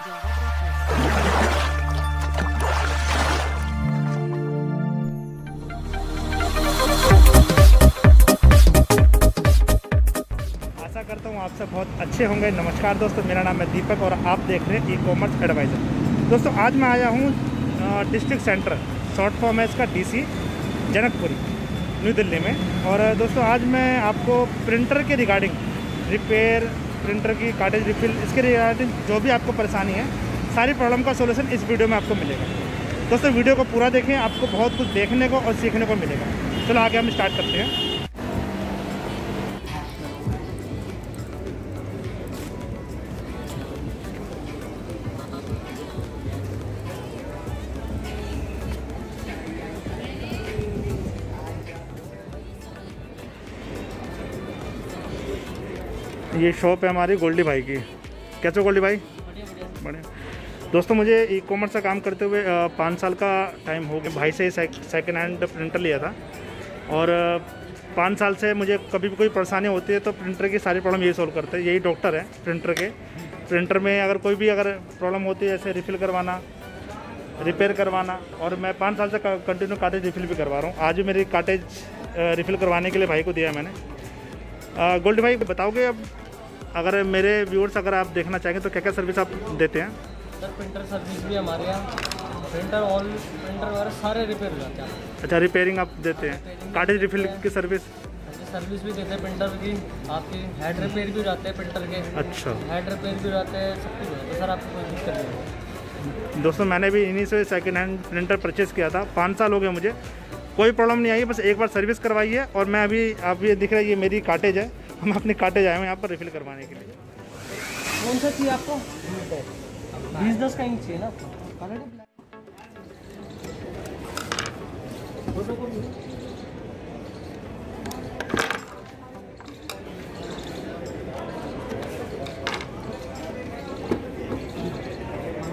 आशा करता हूँ आप सब बहुत अच्छे होंगे। नमस्कार दोस्तों, मेरा नाम है दीपक और आप देख रहे हैं ई कॉमर्स एडवाइज़र दोस्तों, आज मैं आया हूँ डिस्ट्रिक्ट सेंटर शॉर्ट फॉर्म है इसका डीसी जनकपुरी, न्यू दिल्ली में। और, दोस्तों, आज मैं आपको प्रिंटर के रिगार्डिंग रिपेयर प्रिंटर की कार्टेज रिफिल, इसके रिगार्डिंग जो भी आपको परेशानी है, सारी प्रॉब्लम का सोल्यूशन इस वीडियो में आपको मिलेगा। दोस्तों, वीडियो को पूरा देखें, आपको बहुत कुछ देखने को और सीखने को मिलेगा। चलो, आगे हम स्टार्ट करते हैं। ये शॉप है हमारी गोल्डी भाई की। कैसे गोल्डी भाई? बढ़िया। दोस्तों, मुझे ई कॉमर्स का काम करते हुए पाँच साल का टाइम हो गया। भाई से सेकेंड हैंड प्रिंटर लिया था। और पाँच साल से मुझे कभी भी कोई परेशानी होती है तो प्रिंटर की सारी प्रॉब्लम यही सॉल्व करते हैं। यही डॉक्टर है प्रिंटर के। प्रिंटर में अगर कोई भी अगर प्रॉब्लम होती है, जैसे रिफ़िल करवाना रिपेयर करवाना, और मैं पाँच साल से कंटिन्यू कार्टेज रिफ़िल भी करवा रहा हूँ। आज भी मेरी कार्टेज रिफ़िल करवाने के लिए भाई को दिया मैंने। गोल्डी भाई बताओगे अब? अगर मेरे व्यूअर्स अगर आप देखना चाहेंगे तो क्या क्या सर्विस आप देते हैं? सर प्रिंटर सर्विस भी हमारे यहाँ। प्रिंटर ऑल प्रिंटर वगैरह सारे रिपेयर हो जाते हैं। अच्छा रिपेयरिंग आप देते हैं? कार्टेज रिफिल की सर्विस सर्विस भी देते हैं प्रिंटर की। आपकी हेड रिपेयर भी हो जाते हैं प्रिंटर के। अच्छा। हेड रिपेयर भी हो जाते हैं सब कुछ है सर आपको कोई दिक्कत नहीं दोस्तों मैंने भी इन्हीं से सेकंड हैंड प्रिंटर परचेज़ किया था। पाँच साल हो गए मुझे। कोई प्रॉब्लम नहीं आई, बस एक बार सर्विस करवाई है और मैं अभी, आप ये दिख रहा है, ये मेरी काटेज है। हम अपने काटेज आए हैं यहाँ पर रिफिल करवाने के लिए। कौन सा चाहिए आपको? बीस दस का इंच चाहिए ना?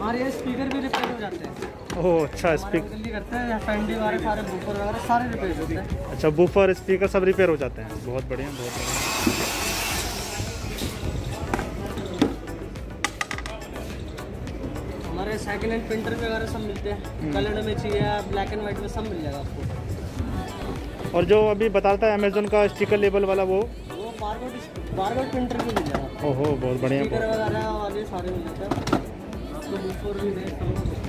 हमारे यहाँ स्पीकर भी रिपेयर हो जाते हैं। ओह अच्छा स्पीक जल्दी करते हैं फैंडी वगैरह सारे बूफर वगैरह सारे रिपेयर होते हैं। अच्छा बूफर स्पीकर सब रिपेयर हो जाते हैं? बहुत बढ़िया बहुत बढ़िया। हमारे सेकंड हैंड प्रिंटर वगैरह सब मिलते हैं। कलर में चाहिए ब्लैक एंड व्हाइट में सब मिल जाएगा आपको। और जो अभी बताता है अमेजोन का स्टिकर लेबल वाला वो? वो बारकोड बारकोड प्रिंटर भी मिल जाएगा ओहो बहुत बढ़िया स्पीकर वगैरह वाले सारे मिल जाते हैं। आपको बूफर भी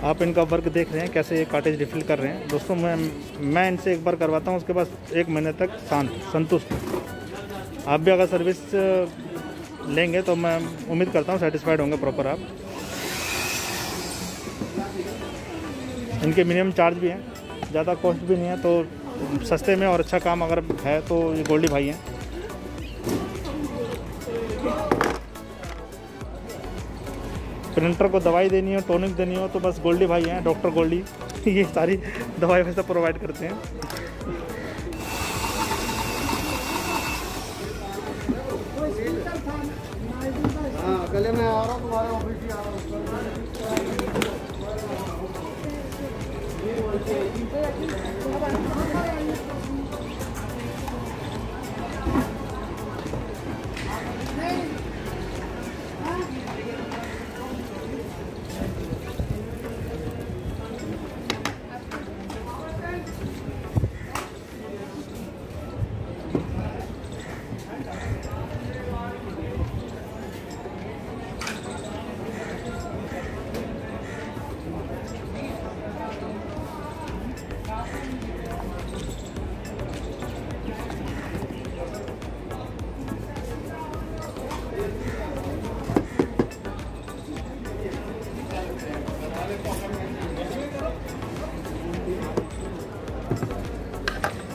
आप इनका वर्क देख रहे हैं, कैसे ये काटेज रिफिल कर रहे हैं। दोस्तों, मैं मैं इनसे एक बार करवाता हूँ, उसके बाद एक महीने तक शांत, संतुष्ट। आप भी अगर सर्विस लेंगे तो मैं उम्मीद करता हूँ सेटिस्फाइड होंगे प्रॉपर आप। इनके मिनिमम चार्ज भी हैं, ज़्यादा कॉस्ट भी नहीं है तो सस्ते में और अच्छा काम अगर है तो ये गोल्डी भाई हैं। प्रिंटर को दवाई देनी हो टॉनिक देनी हो तो बस गोल्डी भाई हैं डॉक्टर गोल्डी। ये सारी दवाई वैसे प्रोवाइड करते हैं। हाँ गले में आ रहा हूँ तुम्हारे ऑफ़िस ही आ रहा हूँ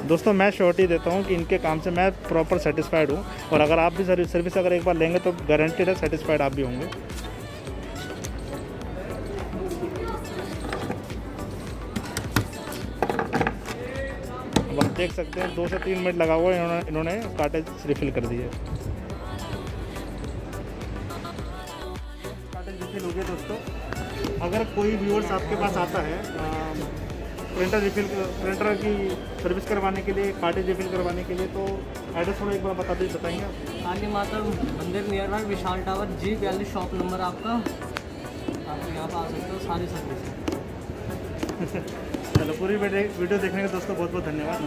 दोस्तों, मैं श्योरिटी देता हूँ कि इनके काम से मैं प्रॉपर सेटिस्फाइड हूँ। और अगर आप भी सर्विस सर्विस अगर एक बार लेंगे तो गारंटेड है सेटिस्फाइड आप भी होंगे। देख सकते हैं, दो से तीन मिनट लगा हुआ इन्होंने इन्होंने कार्टेज रिफिल कर दिए कार्टेज रिफिल हो गया दोस्तों। अगर कोई व्यूअर्स आपके पास आता है प्रिंटर रिफिल प्रिंटर की सर्विस करवाने के लिए कार्टेज रिफिल करवाने के लिए तो एड्रेस थोड़ा एक बार बता दीजिए बताएँगे आप। Kali Mata Mandir near by Vishal tower G बयालीस शॉप नंबर आपका। आप यहाँ पर आ सकते हो सारी सर्विस चलो पूरी वीडियो देखने के दोस्तों बहुत बहुत धन्यवाद।